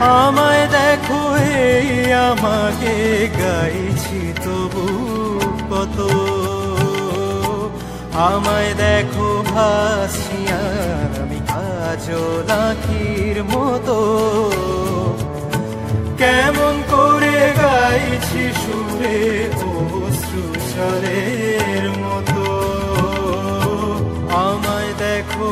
আমায় দেখো, এই আমাকে গাইছি তবু কত। আমায় দেখো ভাসিয়া আমি কাজল আখির মতো। কেমন করে গাইছি সুরে ও জলের মতো। আমায় দেখো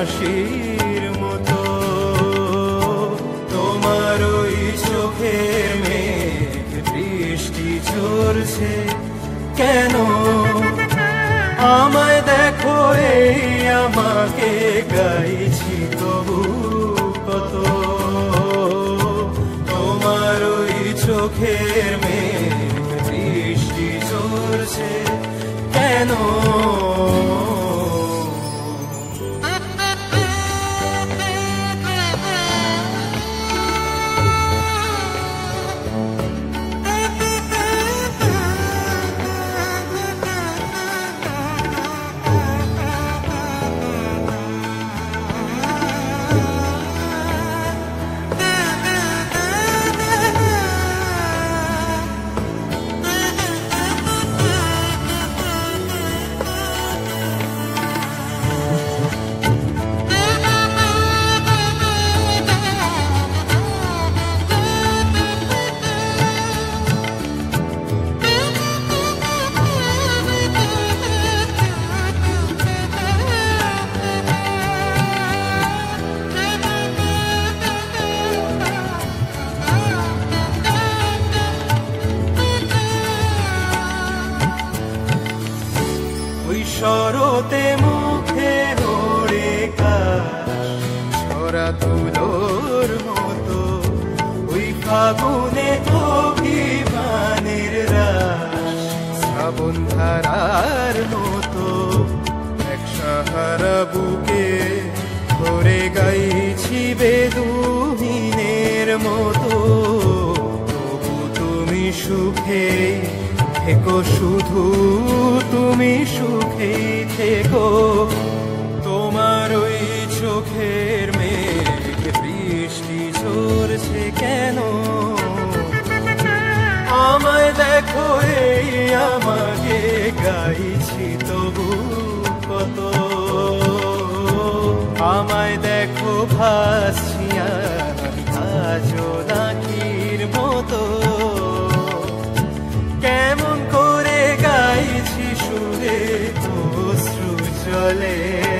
হাসির মতো, তোমার ওই চোখের মেঘ বৃষ্টি ঝরছে। কেন? আমায় দেখো, এই আমাকে গাইছি তবু কত। তোমার ওই চোখের মেঘ বৃষ্টি ঝরছে। কেন? শরতে মুখে ওড়ে কাশ। তুলোর মতো ওই ফাগুনে অভিমানের রাস শ্রাবণ ধারার মতো এক সাহারা বুকে ধরে গাইছি বেদুহীনের মতো। তবু তুমি সুখে থেকো, শুধু তুমি সুখে থেকো। তোমার ওই চোখের মেঘ, বৃষ্টি ঝরছে কেন? আমায় দেখো, এই আমাকে গাইছি তবু কত। আমায় দেখো ভাসিয়া আজো নাকির মতো। চলে